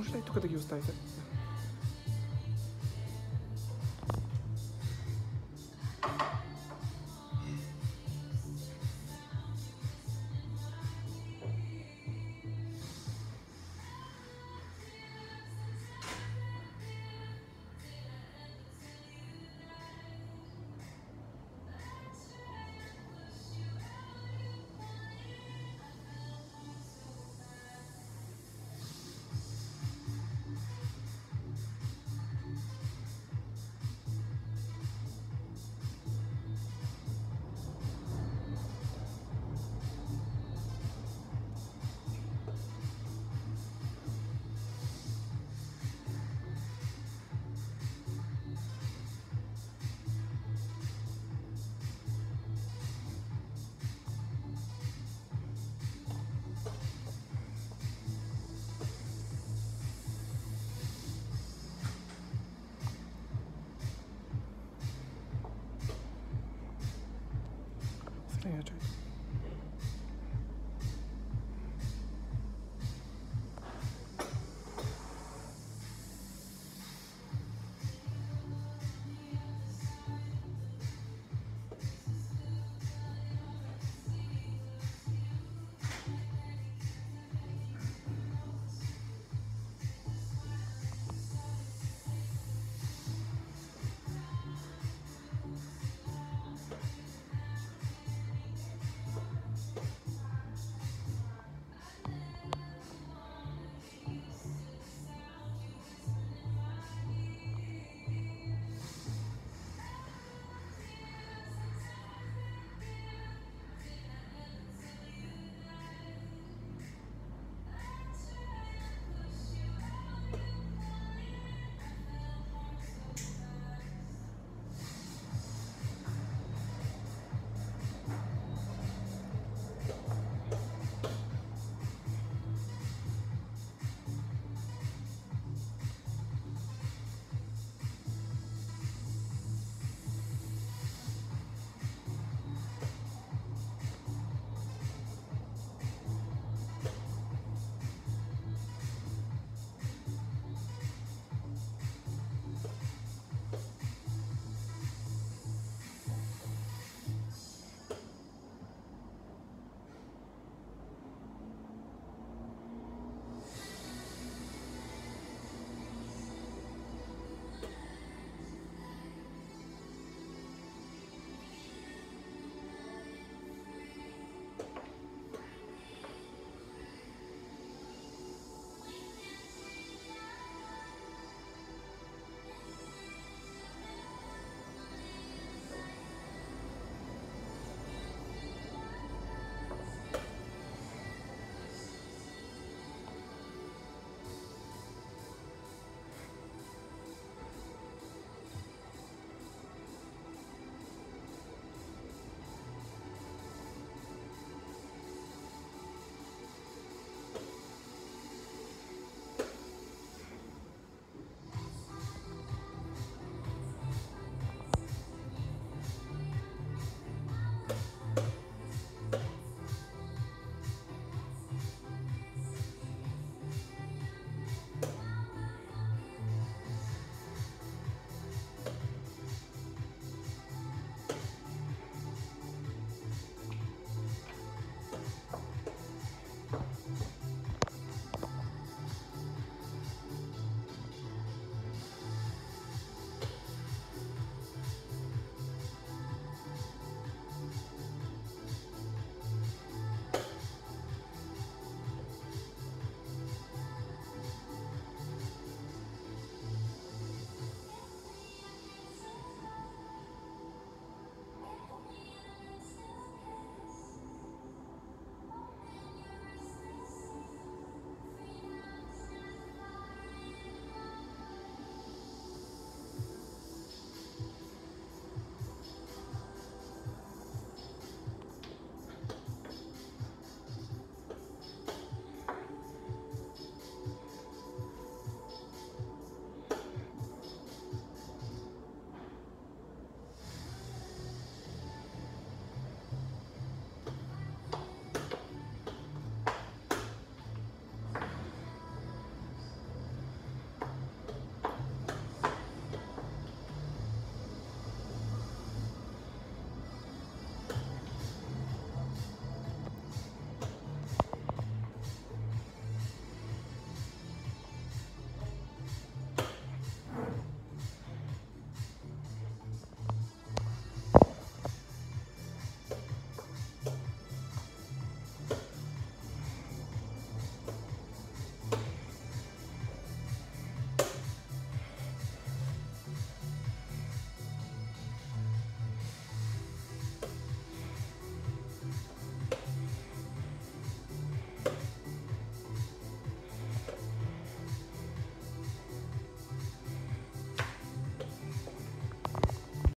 Может, я тук да ги?